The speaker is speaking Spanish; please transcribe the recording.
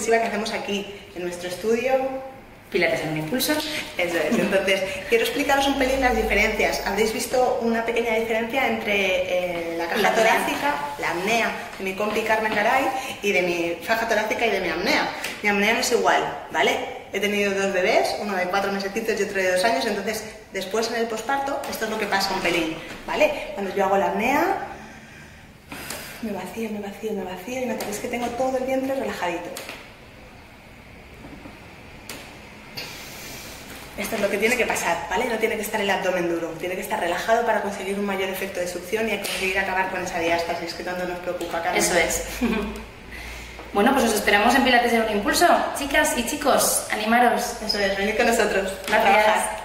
exclusiva que hacemos aquí, en nuestro estudio. Pilates en un impulso. Eso es. Entonces, quiero explicaros un pelín las diferencias. Habréis visto una pequeña diferencia entre eh, la caja La torácica, la apnea de mi compi Carmen Garay y de mi faja torácica y de mi apnea. Mi apnea no es igual, ¿vale? He tenido dos bebés, uno de cuatro mesecitos y otro de dos años, entonces después en el posparto esto es lo que pasa un pelín, ¿vale? Cuando yo hago la apnea, me vacío, me vacío, me vacío y notaréis que tengo todo el vientre relajadito. Esto es lo que tiene que pasar, ¿vale? No tiene que estar el abdomen duro, tiene que estar relajado para conseguir un mayor efecto de succión y conseguir acabar con esa diástasis que tanto nos preocupa, Carmen. Eso es. bueno, pues os esperamos en Pilates en un impulso. Chicas y chicos, animaros. Eso es, venid con nosotros. a Gracias.